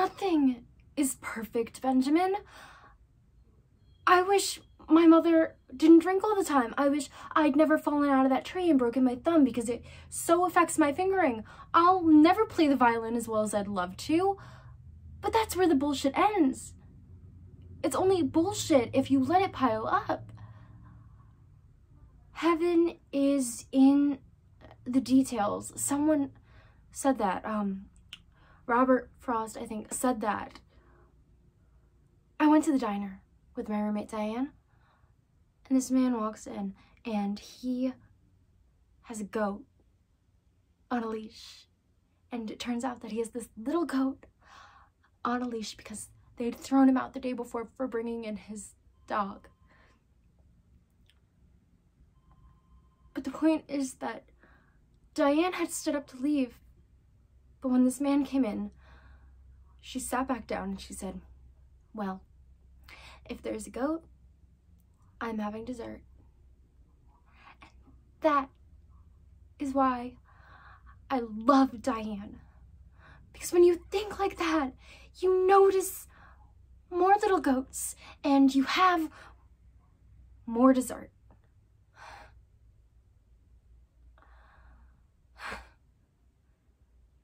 Nothing is perfect, Benjamin. I wish my mother didn't drink all the time. I wish I'd never fallen out of that tree and broken my thumb because it so affects my fingering. I'll never play the violin as well as I'd love to, but that's where the bullshit ends. It's only bullshit if you let it pile up. Heaven is in the details. Someone said that. Um, Robert Frost, I think, said that. I went to the diner with my roommate Diane, and this man walks in, and he has a goat on a leash. And it turns out that he has this little goat on a leash because they'd thrown him out the day before for bringing in his dog. But the point is that Diane had stood up to leave, but when this man came in, she sat back down and she said, Well, if there's a goat, I'm having dessert. And that is why I love Diane. Because when you think like that, you notice more little goats and you have more dessert.